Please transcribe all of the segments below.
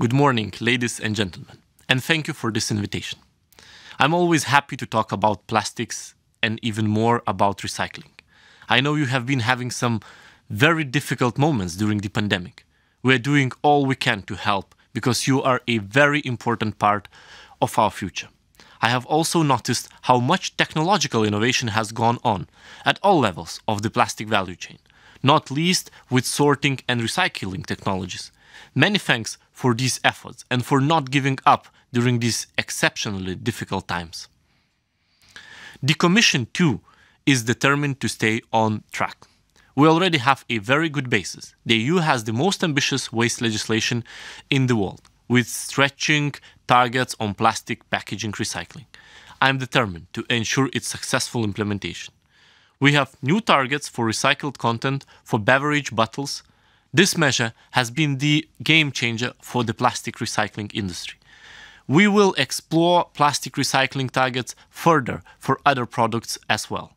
Good morning, ladies and gentlemen, and thank you for this invitation. I'm always happy to talk about plastics and even more about recycling. I know you have been having some very difficult moments during the pandemic. We are doing all we can to help because you are a very important part of our future. I have also noticed how much technological innovation has gone on at all levels of the plastic value chain, not least with sorting and recycling technologies. Many thanks for these efforts and for not giving up during these exceptionally difficult times. The Commission, too, is determined to stay on track. We already have a very good basis. The EU has the most ambitious waste legislation in the world, with stretching targets on plastic packaging recycling. I am determined to ensure its successful implementation. We have new targets for recycled content for beverage bottles. This measure has been the game changer for the plastic recycling industry. We will explore plastic recycling targets further for other products as well.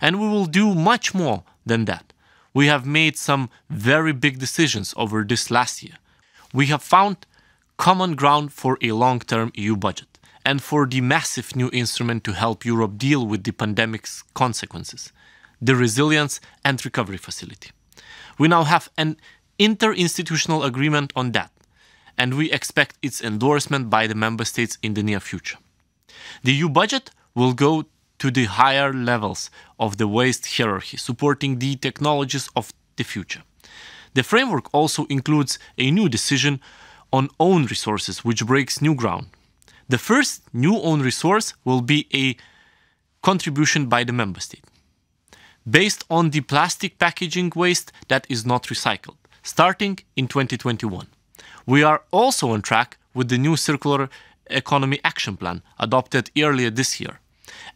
And we will do much more than that. We have made some very big decisions over this last year. We have found common ground for a long-term EU budget and for the massive new instrument to help Europe deal with the pandemic's consequences, the Resilience and Recovery Facility. We now have an interinstitutional agreement on that and we expect its endorsement by the member states in the near future. The EU budget will go to the higher levels of the waste hierarchy, supporting the technologies of the future. The framework also includes a new decision on own resources, which breaks new ground. The first new own resource will be a contribution by the member state, based on the plastic packaging waste that is not recycled, starting in 2021. We are also on track with the new Circular Economy Action Plan adopted earlier this year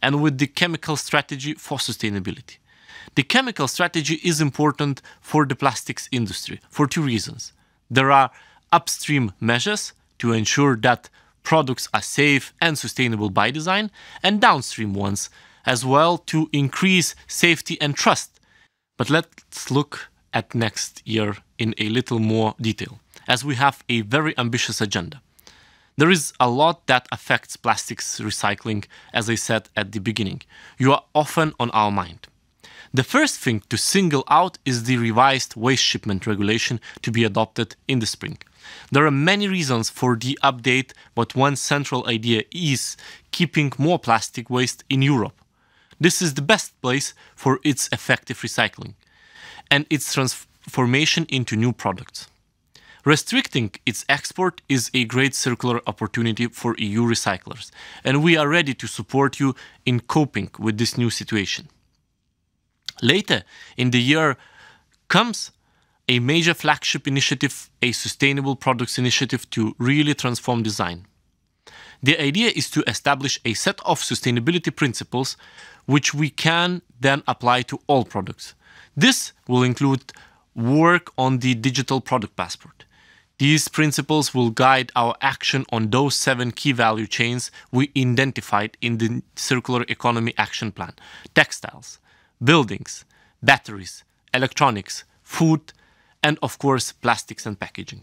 and with the Chemical Strategy for Sustainability. The chemical strategy is important for the plastics industry for two reasons. There are upstream measures to ensure that products are safe and sustainable by design, and downstream ones as well to increase safety and trust. But let's look at next year in a little more detail as we have a very ambitious agenda. There is a lot that affects plastics recycling, as I said at the beginning. You are often on our mind. The first thing to single out is the revised waste shipment regulation to be adopted in the spring. There are many reasons for the update, but one central idea is keeping more plastic waste in Europe. This is the best place for its effective recycling and its transformation into new products. Restricting its export is a great circular opportunity for EU recyclers, and we are ready to support you in coping with this new situation. Later in the year comes a major flagship initiative, a sustainable products initiative to really transform design. The idea is to establish a set of sustainability principles which we can then apply to all products. This will include work on the digital product passport. These principles will guide our action on those seven key value chains we identified in the Circular Economy Action Plan textiles, buildings, batteries, electronics, food, and of course, plastics and packaging.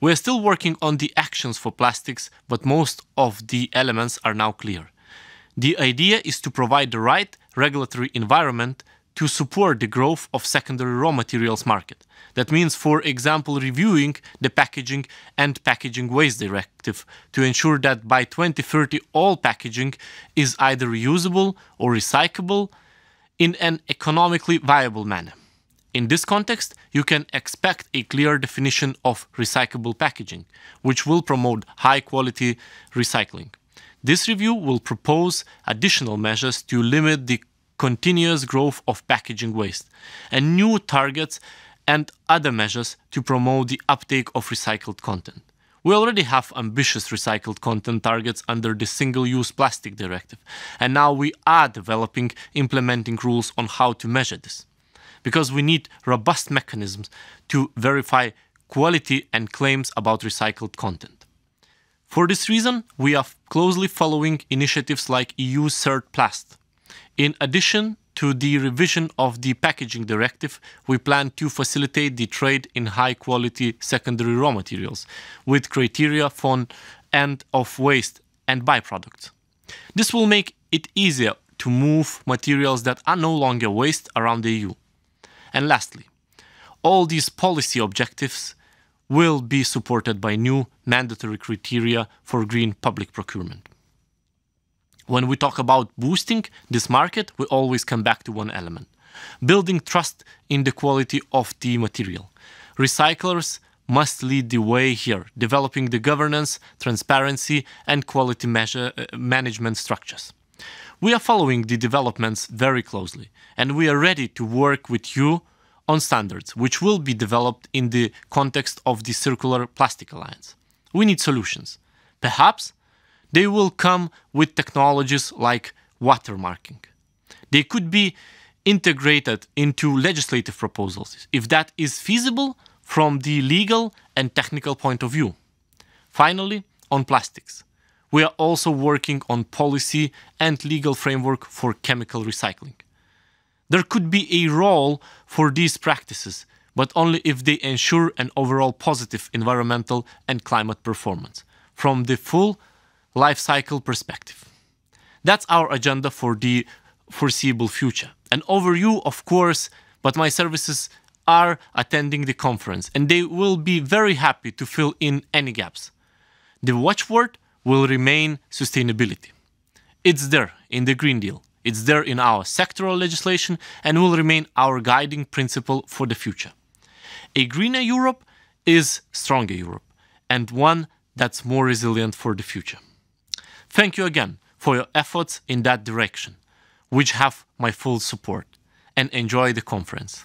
We are still working on the actions for plastics, but most of the elements are now clear. The idea is to provide the right regulatory environment to support the growth of secondary raw materials market. That means, for example, reviewing the packaging and packaging waste directive to ensure that by 2030 all packaging is either reusable or recyclable in an economically viable manner. In this context, you can expect a clear definition of recyclable packaging, which will promote high quality recycling. This review will propose additional measures to limit the continuous growth of packaging waste, and new targets and other measures to promote the uptake of recycled content. We already have ambitious recycled content targets under the Single Use Plastic Directive, and now we are developing implementing rules on how to measure this. Because we need robust mechanisms to verify quality and claims about recycled content. For this reason, we are closely following initiatives like EuCertPlast, in addition to the revision of the packaging directive, we plan to facilitate the trade in high quality secondary raw materials with criteria for end of waste and byproducts. This will make it easier to move materials that are no longer waste around the EU. And lastly, all these policy objectives will be supported by new mandatory criteria for green public procurement. When we talk about boosting this market, we always come back to one element building trust in the quality of the material. Recyclers must lead the way here, developing the governance, transparency, and quality measure, uh, management structures. We are following the developments very closely, and we are ready to work with you on standards which will be developed in the context of the Circular Plastic Alliance. We need solutions. Perhaps they will come with technologies like watermarking. They could be integrated into legislative proposals if that is feasible from the legal and technical point of view. Finally, on plastics. We are also working on policy and legal framework for chemical recycling. There could be a role for these practices, but only if they ensure an overall positive environmental and climate performance from the full life cycle perspective. That's our agenda for the foreseeable future. An overview, of course, but my services are attending the conference and they will be very happy to fill in any gaps. The watchword will remain sustainability. It's there in the Green Deal. It's there in our sectoral legislation and will remain our guiding principle for the future. A greener Europe is stronger Europe and one that's more resilient for the future. Thank you again for your efforts in that direction, which have my full support, and enjoy the conference.